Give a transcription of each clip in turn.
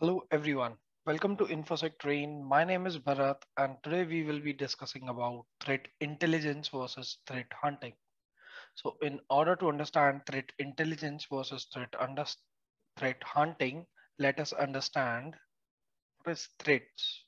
Hello everyone. Welcome to InfoSec Train. My name is Bharat and today we will be discussing about threat intelligence versus threat hunting. So in order to understand threat intelligence versus threat, under, threat hunting, let us understand what is threats.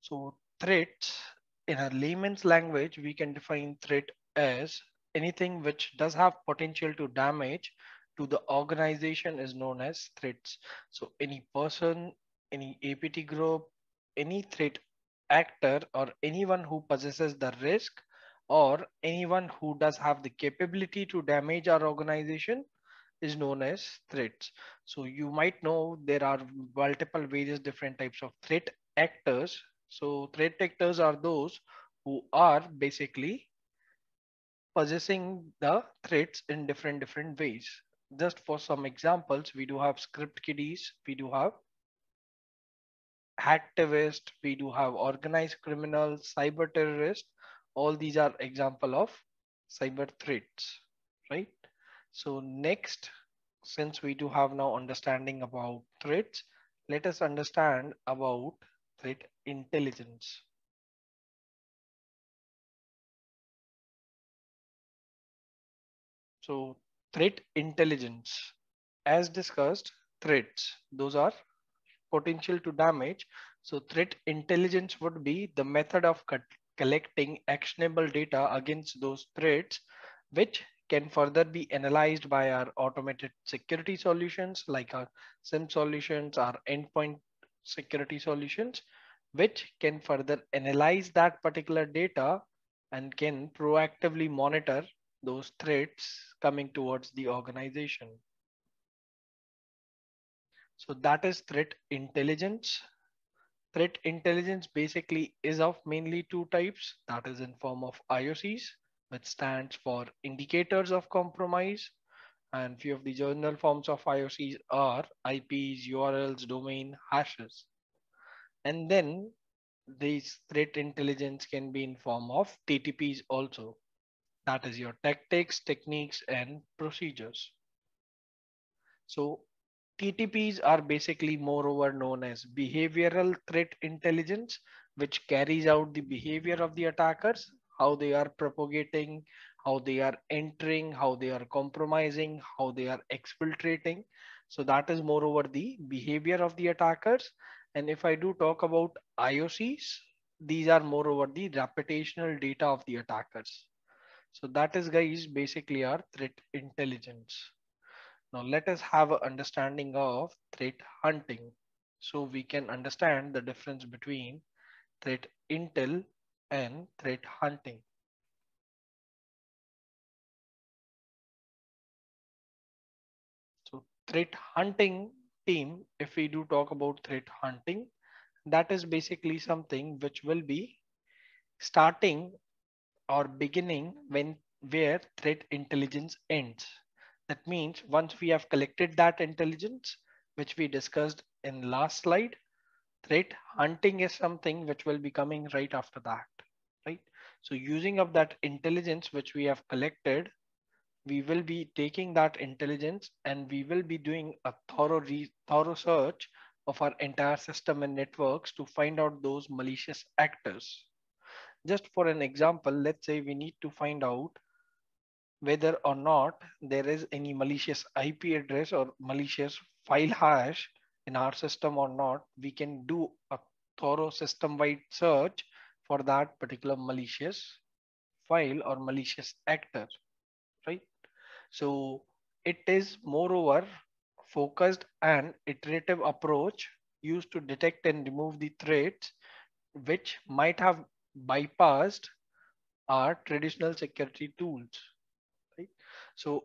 So threats in a layman's language, we can define threat as anything which does have potential to damage to the organization is known as threats. So any person, any APT group, any threat actor or anyone who possesses the risk or anyone who does have the capability to damage our organization is known as threats. So you might know there are multiple various different types of threat actors so threat actors are those who are basically possessing the threats in different different ways. Just for some examples, we do have script kiddies, we do have hacktivist, we do have organized criminals, cyber terrorists. All these are example of cyber threats, right? So next, since we do have now understanding about threats, let us understand about threat intelligence. So threat intelligence, as discussed, threats, those are potential to damage. So threat intelligence would be the method of collecting actionable data against those threats, which can further be analyzed by our automated security solutions like our SIEM solutions, our endpoint security solutions, which can further analyze that particular data and can proactively monitor those threats coming towards the organization. So that is threat intelligence. Threat intelligence basically is of mainly two types. That is in form of IOCs, which stands for indicators of compromise. And few of the general forms of IOCs are IPs, URLs, domain, hashes. And then these threat intelligence can be in form of TTPs also. That is your tactics, techniques, and procedures. So TTPs are basically moreover known as behavioral threat intelligence, which carries out the behavior of the attackers, how they are propagating, how they are entering, how they are compromising, how they are exfiltrating. So that is moreover the behavior of the attackers. And if I do talk about IOCs, these are moreover the reputational data of the attackers. So that is guys basically our threat intelligence. Now let us have an understanding of threat hunting. So we can understand the difference between threat intel and threat hunting. So threat hunting team, if we do talk about threat hunting, that is basically something which will be starting or beginning when where threat intelligence ends. That means once we have collected that intelligence, which we discussed in last slide, threat hunting is something which will be coming right after that, right? So using of that intelligence which we have collected, we will be taking that intelligence and we will be doing a thorough, thorough search of our entire system and networks to find out those malicious actors. Just for an example, let's say we need to find out whether or not there is any malicious IP address or malicious file hash in our system or not, we can do a thorough system-wide search for that particular malicious file or malicious actor, right? So it is moreover focused and iterative approach used to detect and remove the threats which might have bypassed our traditional security tools. Right? So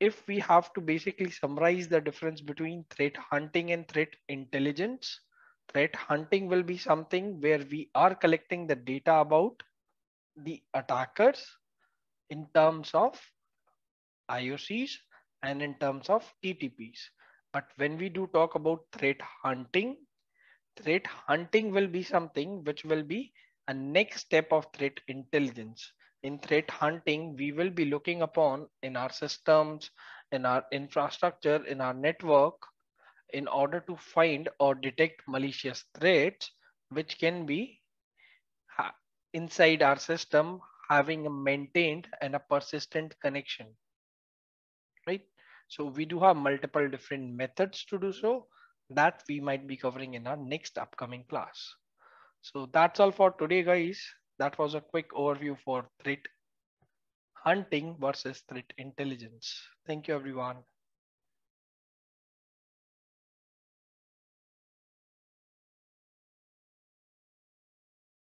if we have to basically summarize the difference between threat hunting and threat intelligence, threat hunting will be something where we are collecting the data about the attackers in terms of IOCs and in terms of TTPs. But when we do talk about threat hunting, threat hunting will be something which will be a next step of threat intelligence. in threat hunting, we will be looking upon in our systems, in our infrastructure, in our network, in order to find or detect malicious threats, which can be inside our system having a maintained and a persistent connection, right? So we do have multiple different methods to do so that we might be covering in our next upcoming class. So that's all for today, guys. That was a quick overview for threat hunting versus threat intelligence. Thank you, everyone.